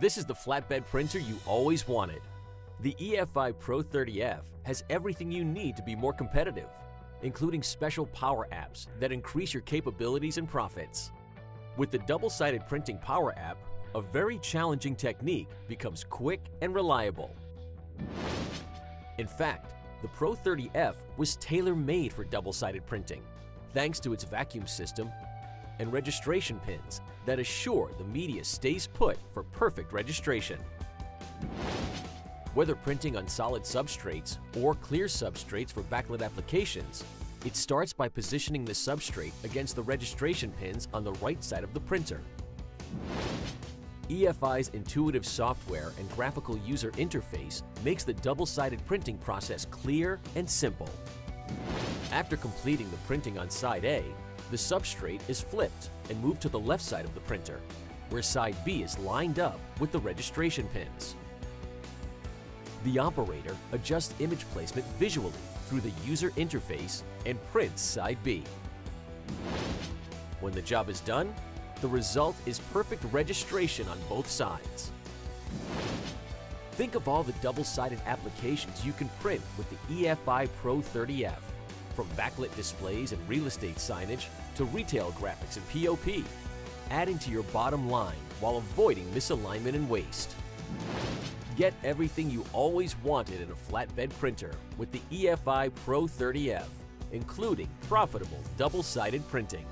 This is the flatbed printer you always wanted. The EFI Pro 30F has everything you need to be more competitive, including special power apps that increase your capabilities and profits. With the double-sided printing power app, a very challenging technique becomes quick and reliable. In fact, the Pro 30F was tailor-made for double-sided printing, thanks to its vacuum system and registration pins that assure the media stays put for perfect registration. Whether printing on solid substrates or clear substrates for backlit applications, it starts by positioning the substrate against the registration pins on the right side of the printer. EFI's intuitive software and graphical user interface makes the double-sided printing process clear and simple. After completing the printing on side A, the substrate is flipped and moved to the left side of the printer, where side B is lined up with the registration pins. The operator adjusts image placement visually through the user interface and prints side B. When the job is done, the result is perfect registration on both sides. Think of all the double-sided applications you can print with the EFI Pro 30F, from backlit displays and real estate signage to retail graphics and POP, adding to your bottom line while avoiding misalignment and waste. Get everything you always wanted in a flatbed printer with the EFI Pro 30F, including profitable double-sided printing.